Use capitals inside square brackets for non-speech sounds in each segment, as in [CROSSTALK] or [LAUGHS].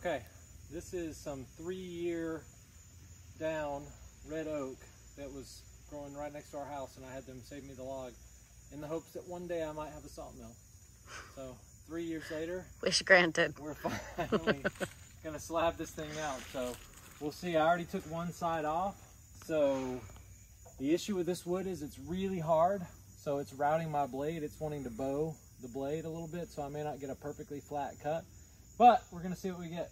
Okay, this is some three year down red oak that was growing right next to our house and I had them save me the log in the hopes that one day I might have a sawmill. So three years later, Wish granted. we're finally [LAUGHS] gonna slab this thing out. So we'll see. I already took one side off. So the issue with this wood is it's really hard. So it's routing my blade. It's wanting to bow the blade a little bit. So I may not get a perfectly flat cut, but we're gonna see what we get.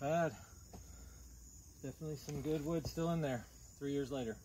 Not bad. Definitely some good wood still in there three years later.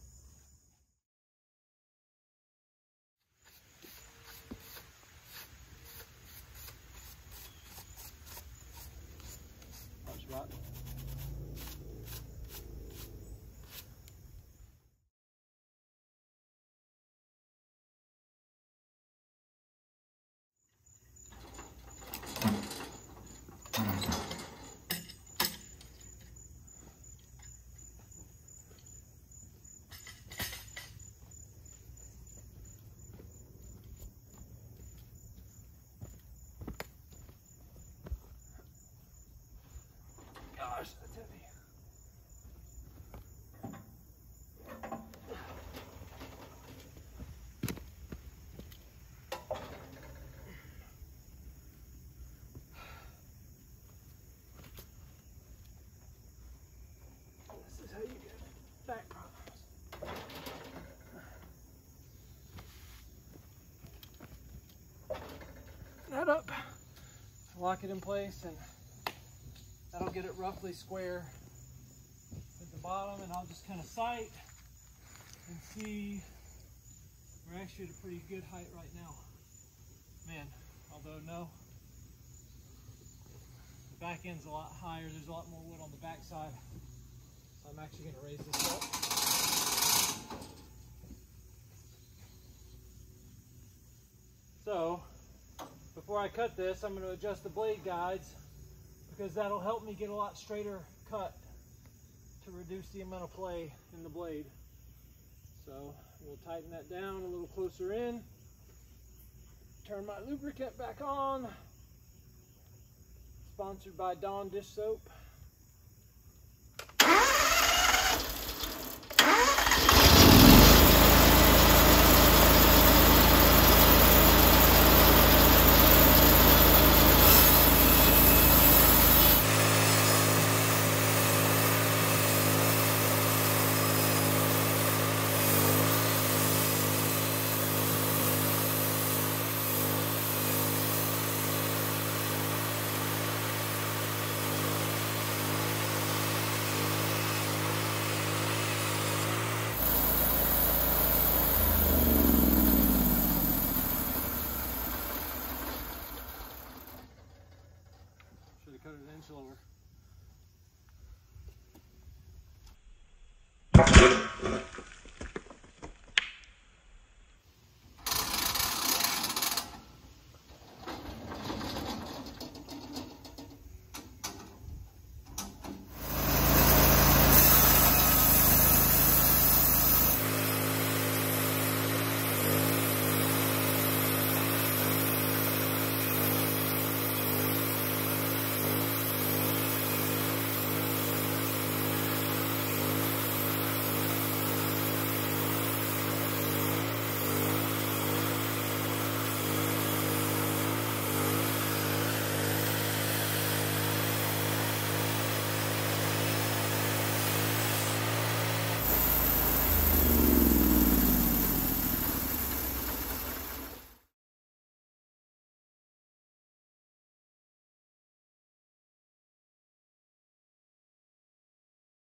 Lock it in place, and that'll get it roughly square at the bottom, and I'll just kind of sight and see. We're actually at a pretty good height right now. Man, although no, the back end's a lot higher. There's a lot more wood on the back side. So I'm actually gonna raise this up. So, before I cut this, I'm gonna adjust the blade guides because that'll help me get a lot straighter cut to reduce the amount of play in the blade. So we'll tighten that down a little closer in. Turn my lubricant back on. Sponsored by Dawn Dish Soap. It an inch lower.